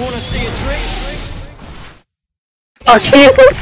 Wanna see a drink? I can't.